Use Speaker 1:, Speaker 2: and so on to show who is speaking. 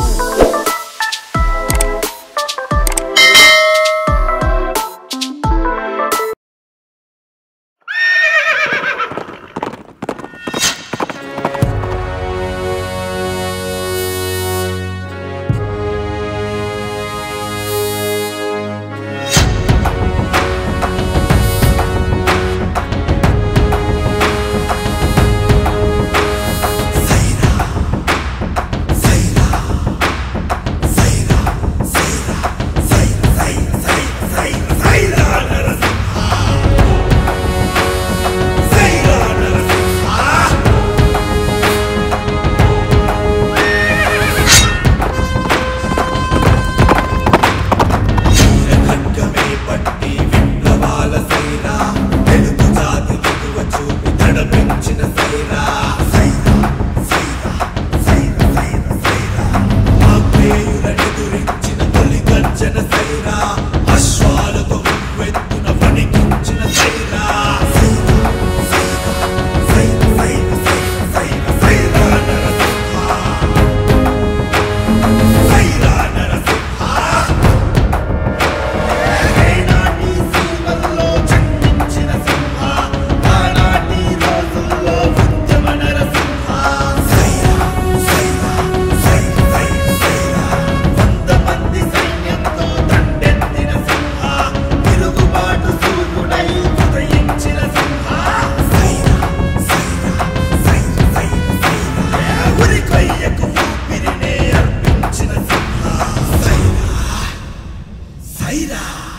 Speaker 1: Ooh. Sye Raa